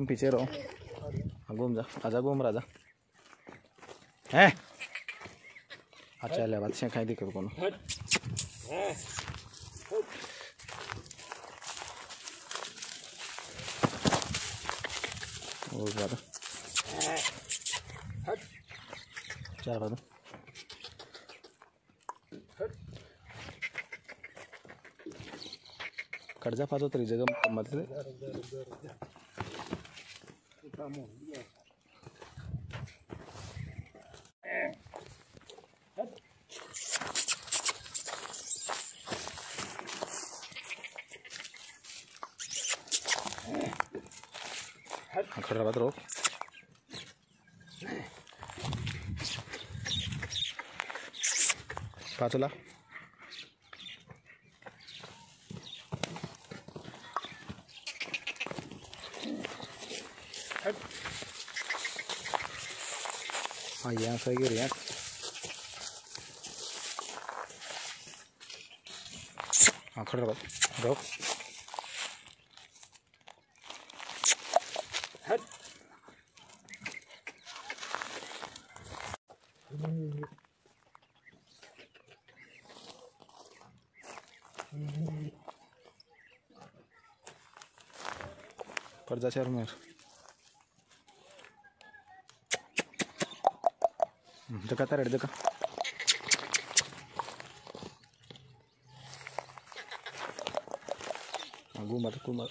तुम पीछे रहो। हाँ घूम जा। आजा, घूम राजा है? अच्छा ले, बात खाई दी करो कोनो। और बात चार बात। कट जा तरी जगह मत खड़ा बात पाचोला हाँ यहाँ सही गिर यार हाँ खड़ा बात रोक पड़ जा शहर में ഇതൊക്കെ തര എടുക്കാം Aguma, Aguma.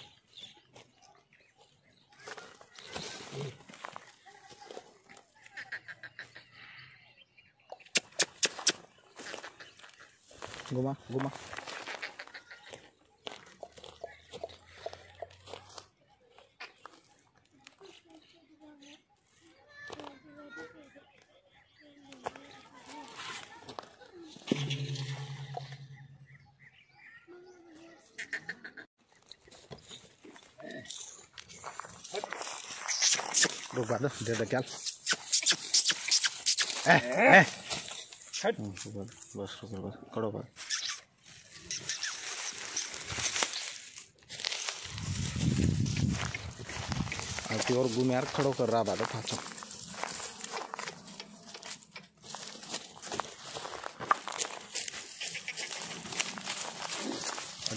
Guma, guma. घुमा घुमा रुक बात दे दे क्या ए ए हट बस रुक बस करो बात आती और गुम यार खड़ो कर रहा बात पाचो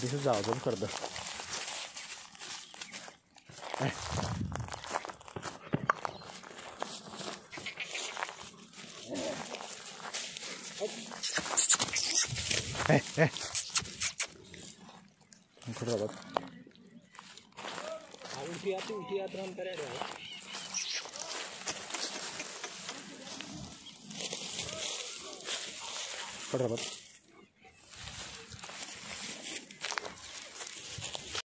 this is the album further Hey, hey. Angkat rabat. Ulti hati, ulti hati ram kare rabat. Angkat rabat.